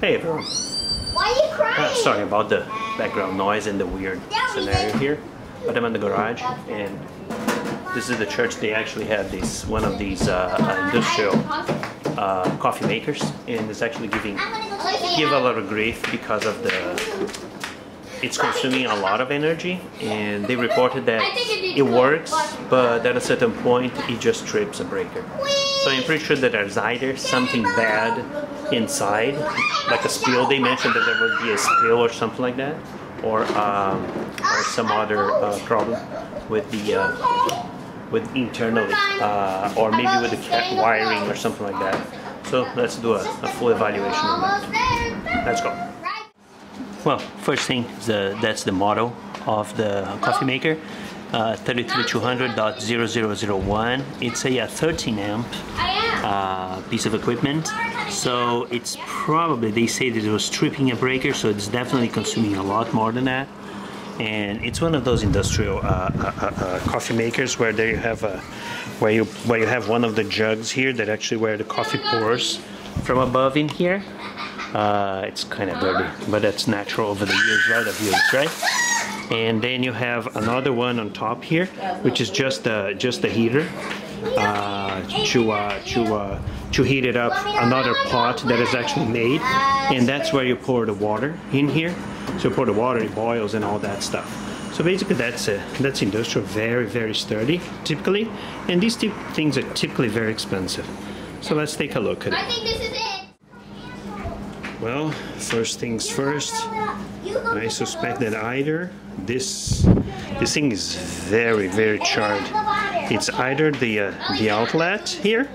Hey everyone. Why are you crying? Uh, sorry about the background noise and the weird scenario here. But I'm in the garage and this is the church. They actually have this one of these uh, uh, industrial uh, coffee makers and it's actually giving give a lot of grief because of the it's consuming a lot of energy and they reported that it works but at a certain point it just trips a breaker so i'm pretty sure that there's either something bad inside like a spill they mentioned that there would be a spill or something like that or, um, or some other uh, problem with the uh, with internally uh, or maybe with the wiring or something like that. So let's do a, a full evaluation on that. Let's go. Well, first thing, the, that's the model of the coffee maker, uh, 33200.0001. It's a, a 13 amp uh, piece of equipment, so it's probably, they say that it was stripping a breaker, so it's definitely consuming a lot more than that. And it's one of those industrial uh, uh, uh, uh coffee makers where there you have a, where you where you have one of the jugs here that actually where the coffee pours from above in here it's kind of dirty, but that's natural over the years, right, of right? And then you have another one on top here, which is just a, just a heater uh, to, uh, to, uh, to heat it up, another pot that is actually made, and that's where you pour the water in here. So you pour the water, it boils and all that stuff. So basically that's a, that's industrial, very, very sturdy, typically, and these things are typically very expensive. So let's take a look at it. Well, first things first, I suspect that either this this thing is very very charred. It's either the uh, the outlet here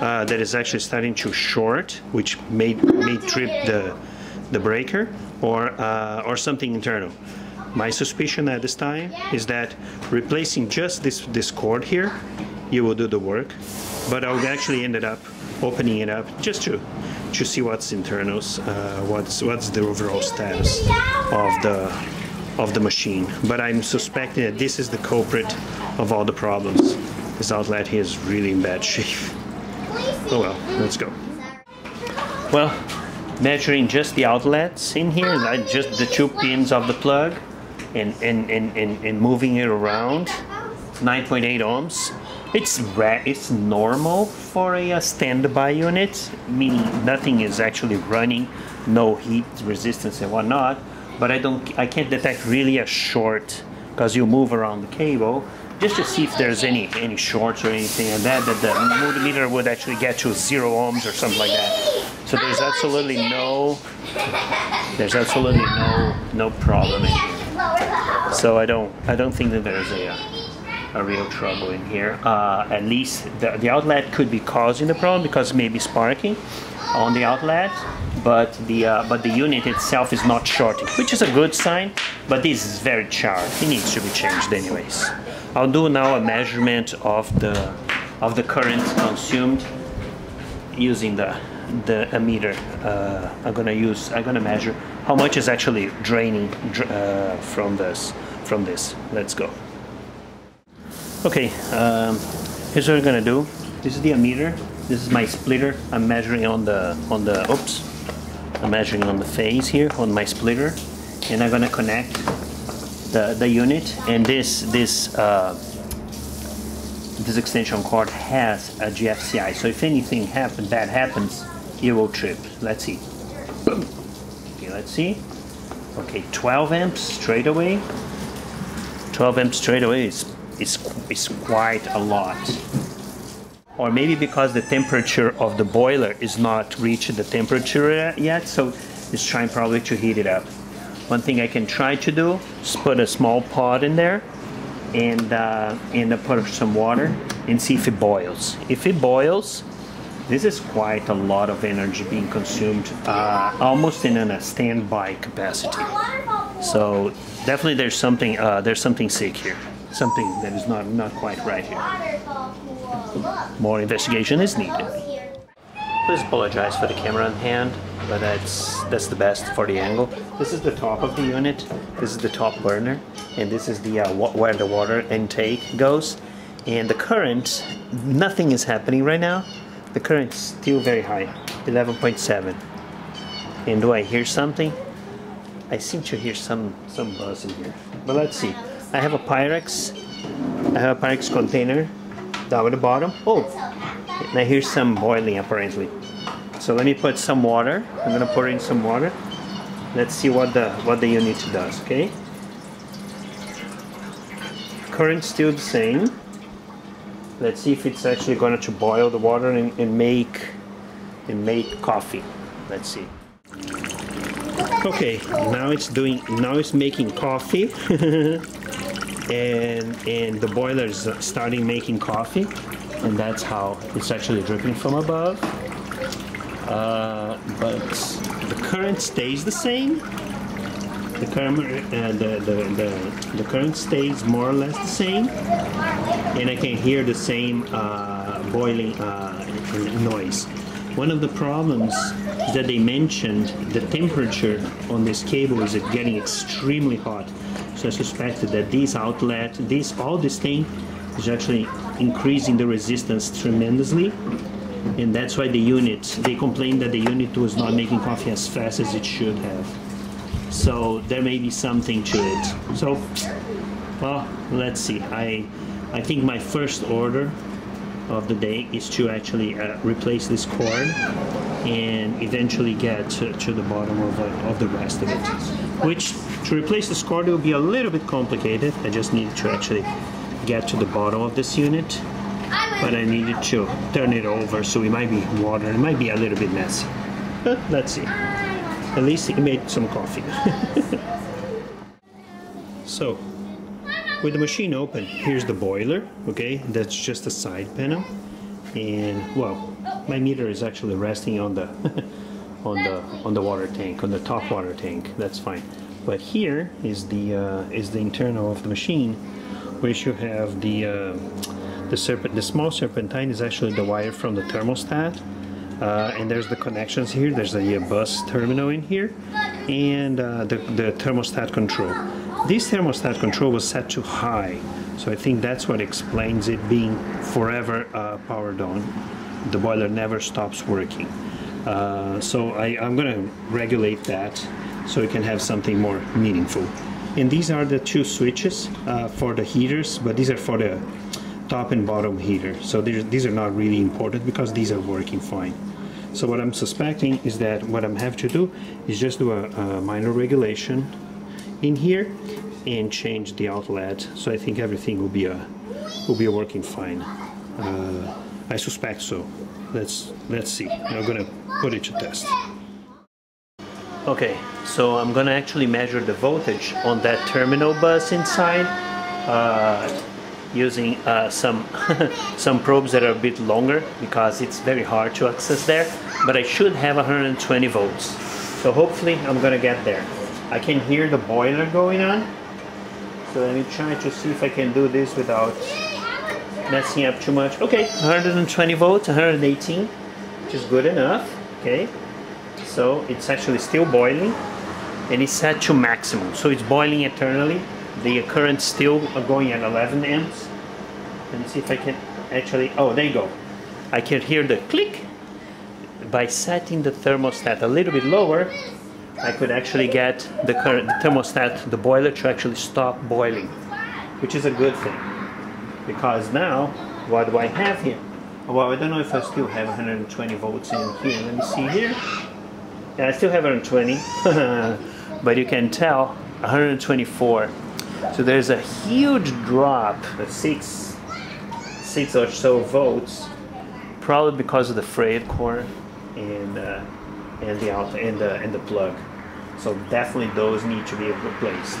uh, that is actually starting to short, which may may trip the the breaker, or uh, or something internal. My suspicion at this time is that replacing just this this cord here, you will do the work, but I would actually ended up opening it up just to to see what's internals, uh, what's what's the overall status of the of the machine. But I'm suspecting that this is the culprit of all the problems. This outlet here is really in bad shape. Oh well, let's go. Well, measuring just the outlets in here, like just the two pins of the plug, and and and and, and moving it around, 9.8 ohms. It's it's normal for a, a standby unit, meaning nothing is actually running, no heat resistance and whatnot. But I don't, I can't detect really a short because you move around the cable just to see if there's any any shorts or anything like that that the multimeter would actually get to zero ohms or something like that. So there's absolutely no there's absolutely no no problem in here. So I don't I don't think that there's a uh, a real trouble in here. Uh, at least the, the outlet could be causing the problem because maybe sparking on the outlet, but the uh, but the unit itself is not shorting, which is a good sign. But this is very charred. It needs to be changed anyways. I'll do now a measurement of the of the current consumed using the the ammeter. Uh, I'm gonna use. I'm gonna measure how much is actually draining uh, from this from this. Let's go. Okay, um, here's what we're gonna do. This is the ammeter. This is my splitter. I'm measuring on the on the oops. I'm measuring on the phase here on my splitter, and I'm gonna connect the the unit. And this this uh, this extension cord has a GFCI. So if anything happen bad happens, it will trip. Let's see. Okay, let's see. Okay, 12 amps straight away. 12 amps straight away is is, is quite a lot. Or maybe because the temperature of the boiler is not reached the temperature yet, so it's trying probably to heat it up. One thing I can try to do is put a small pot in there and, uh, and put some water and see if it boils. If it boils, this is quite a lot of energy being consumed, uh, almost in a standby capacity. So definitely there's something uh, there's something sick here something that is not, not quite right here. More investigation is needed. Please apologize for the camera on hand, but that's that's the best for the angle. This is the top of the unit. This is the top burner, and this is the uh, where the water intake goes. And the current, nothing is happening right now. The current is still very high, 11.7. And do I hear something? I seem to hear some some buzz in here. But let's see. I have a Pyrex. I have a Pyrex container down at the bottom. Oh, I hear some boiling apparently. So let me put some water. I'm gonna pour in some water. Let's see what the what the unit does. Okay. Current still the same. Let's see if it's actually going to boil the water and, and make and make coffee. Let's see. Okay, now it's doing now it's making coffee. and and the boiler is starting making coffee and that's how it's actually dripping from above. Uh, but the current stays the same. The current uh, the, the, the, the current stays more or less the same. And I can hear the same uh, boiling uh, noise one of the problems that they mentioned the temperature on this cable is getting extremely hot so I suspected that this outlet, this all this thing is actually increasing the resistance tremendously. And that's why the unit, they complained that the unit was not making coffee as fast as it should have. So there may be something to it. So, well, let's see. I, I think my first order of the day is to actually uh, replace this cord and eventually get to, to the bottom of, uh, of the rest of it. Which, to replace this cord, will be a little bit complicated. I just need to actually get to the bottom of this unit. But I needed to turn it over, so it might be water. It might be a little bit messy. But let's see. At least it made some coffee. so, with the machine open, here's the boiler, okay? That's just a side panel. And, well, my meter is actually resting on the on the on the water tank, on the top water tank. That's fine. But here is the uh, is the internal of the machine, which you have the uh, the serpent. The small serpentine is actually the wire from the thermostat. Uh, and there's the connections here. There's a bus terminal in here, and uh, the, the thermostat control. This thermostat control was set to high, so I think that's what explains it being forever uh, powered on. The boiler never stops working. Uh, so I, I'm going to regulate that so we can have something more meaningful. And these are the two switches uh, for the heaters, but these are for the top and bottom heater. So these are not really important because these are working fine. So what I'm suspecting is that what I'm have to do is just do a, a minor regulation in here and change the outlet. So I think everything will be a will be working fine. Uh, I suspect so. Let's let's see. I'm gonna put it to test. Okay, so I'm gonna actually measure the voltage on that terminal bus inside. Uh, using uh, some some probes that are a bit longer because it's very hard to access there but I should have 120 volts so hopefully I'm gonna get there I can hear the boiler going on so let me try to see if I can do this without messing up too much okay 120 volts 118 which is good enough okay so it's actually still boiling and it's set to maximum so it's boiling eternally the current still going at 11 amps. Let me see if I can actually, oh, there you go. I can hear the click. By setting the thermostat a little bit lower, I could actually get the current the thermostat, the boiler to actually stop boiling, which is a good thing. Because now, what do I have here? Well, I don't know if I still have 120 volts in here. Let me see here. Yeah, I still have 120, but you can tell 124 so there's a huge drop, six, six or so volts, probably because of the frayed core and uh, and the out and the and the plug. So definitely those need to be replaced.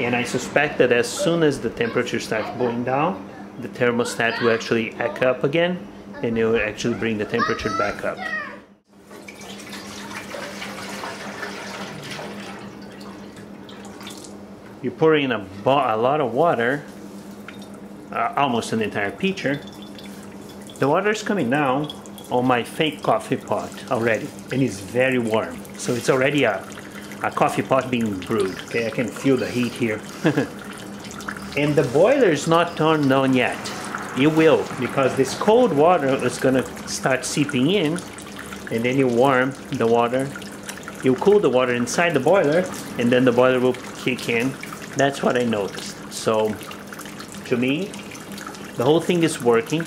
And I suspect that as soon as the temperature starts going down, the thermostat will actually act up again, and it will actually bring the temperature back up. you pour in a, a lot of water, uh, almost an entire pitcher, the water is coming down on my fake coffee pot already, and it's very warm. So it's already a, a coffee pot being brewed. Okay, I can feel the heat here. and the boiler is not turned on yet. It will, because this cold water is gonna start seeping in, and then you warm the water you cool the water inside the boiler and then the boiler will kick in. That's what I noticed. So to me, the whole thing is working.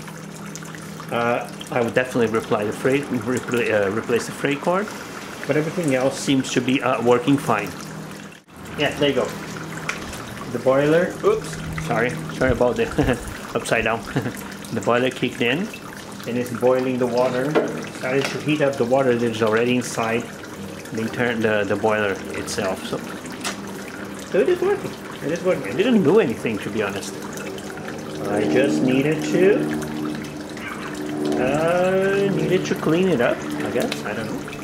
Uh, I would definitely reply the repl uh, replace the freight cord, but everything else seems to be uh, working fine. Yeah, there you go. The boiler, oops, sorry, sorry about the upside down. the boiler kicked in and it's boiling the water. Started to heat up the water that is already inside the, the, the boiler itself. So, so it is working. It is working. I didn't do anything to be honest. I just needed to uh, needed to clean it up, I guess. I don't know.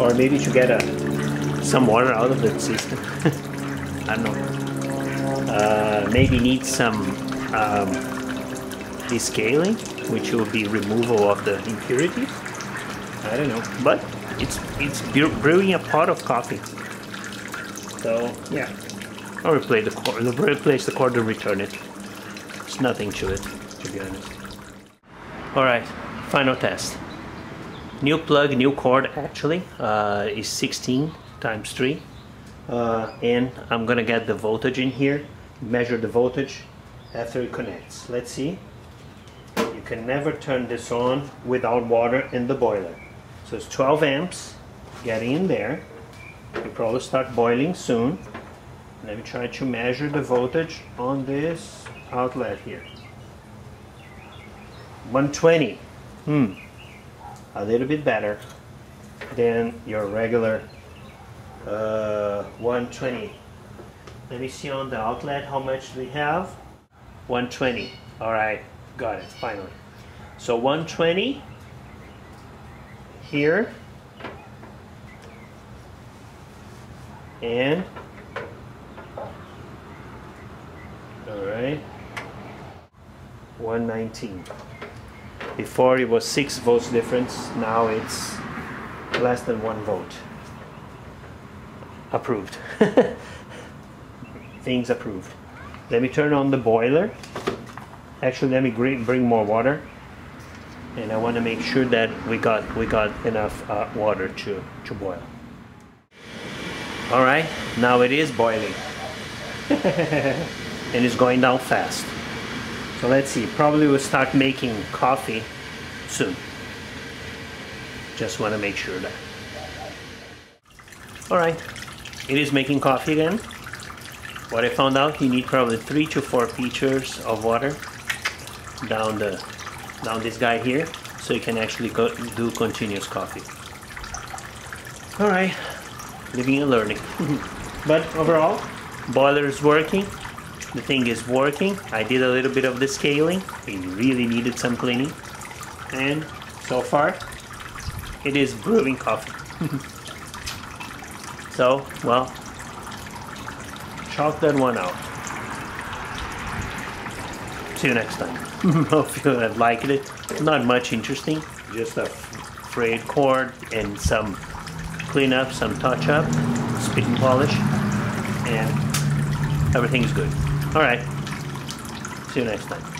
Or maybe to get uh, some water out of the system. I don't know. Uh, maybe need some um, descaling, which will be removal of the impurities. I don't know. But it's it's brewing a pot of coffee. So yeah, I'll replace the cord, replace the cord and return it. It's nothing to it, to be honest. All right, final test. New plug, new cord actually uh, is 16 times 3. Uh, and I'm gonna get the voltage in here, measure the voltage after it connects. Let's see. You can never turn this on without water in the boiler. So it's 12 amps getting in there. You probably start boiling soon. Let me try to measure the voltage on this outlet here. 120. Hmm. A little bit better than your regular uh, 120. Let me see on the outlet how much we have. 120. All right, got it, finally. So 120 here and all right 119 before it was 6 volts difference now it's less than 1 volt. approved. Things approved. Let me turn on the boiler. Actually let me bring more water. And I want to make sure that we got we got enough uh, water to to boil. All right now it is boiling. And it's going down fast so let's see probably we'll start making coffee soon just want to make sure that all right it is making coffee again what I found out you need probably three to four pitchers of water down the down this guy here so you can actually go, do continuous coffee. Alright, living and learning. but overall, boiler is working, the thing is working. I did a little bit of the scaling, it really needed some cleaning. And so far, it is brewing coffee. so, well, chalk that one out. See you next time. Hope you have liked it. Not much interesting, just a frayed cord and some cleanup, some touch up, spit and polish, and everything's good. All right. See you next time.